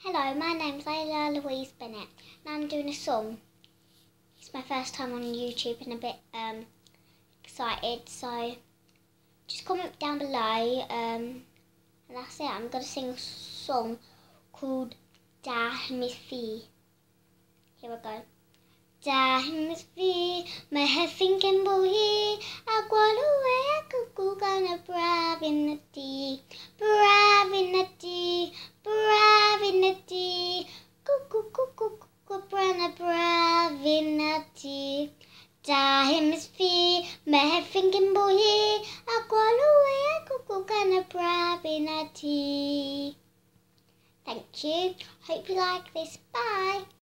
Hello, my name's Leila Louise Bennett and I'm doing a song. It's my first time on YouTube and a bit um, excited, so just comment down below um, and that's it. I'm going to sing a song called Dahmis Fi. Here we go. Dahmis Fi, mahefingin buhi, agwaluwe kukugana bravinati, bravinati, kukukukukubrana bravinati. Dahmis Fi, mahefingin buhi, agwaluwe kukugana bravinati. Thank you. Hope you like this. Bye.